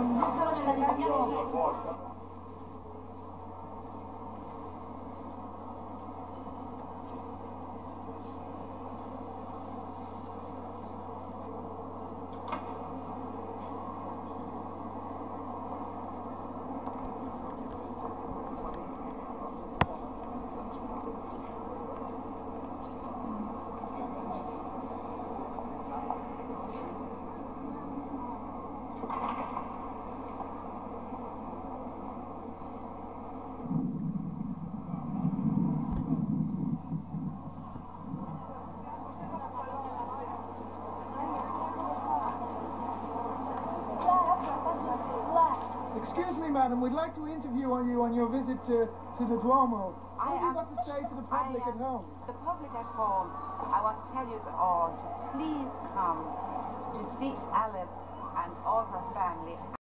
Abbiamo... Excuse me, madam, we'd like to interview on you on your visit to, to the Duomo. What I have you got to say to the public at home? The public at home, I want to tell you all to please come to see Alice and all her family.